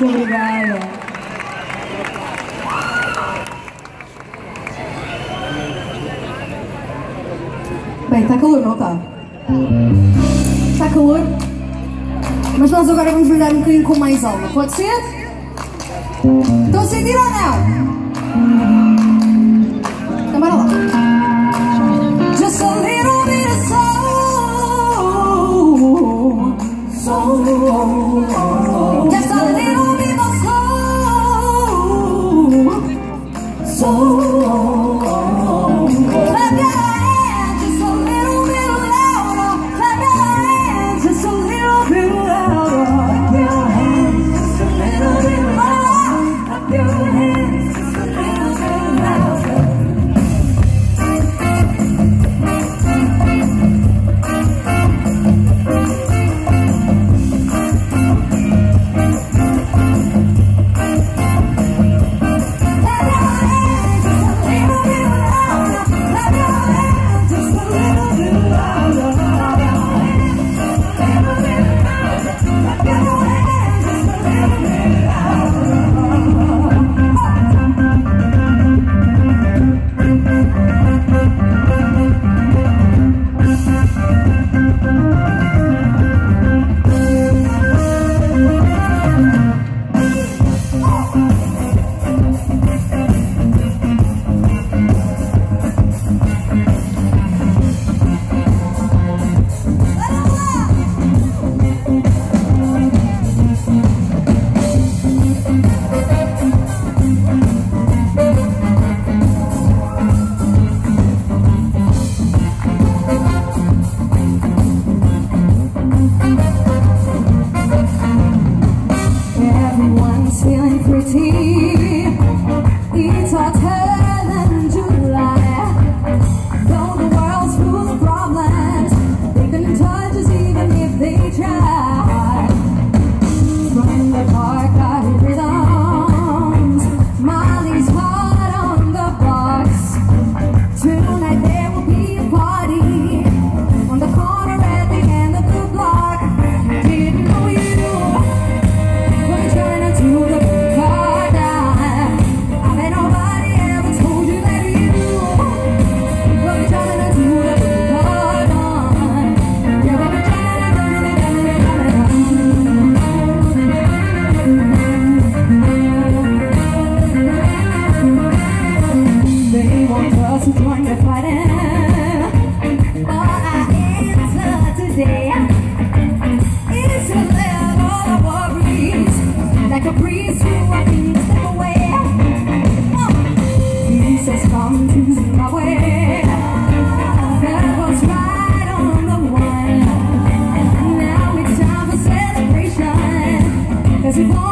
Muito obrigada. Bem, está calor, não está? Está calor? Mas nós agora vamos virar um bocadinho com mais alma, pode ser? Estão a sentir ou não? Então bora lá. Oh. Simone.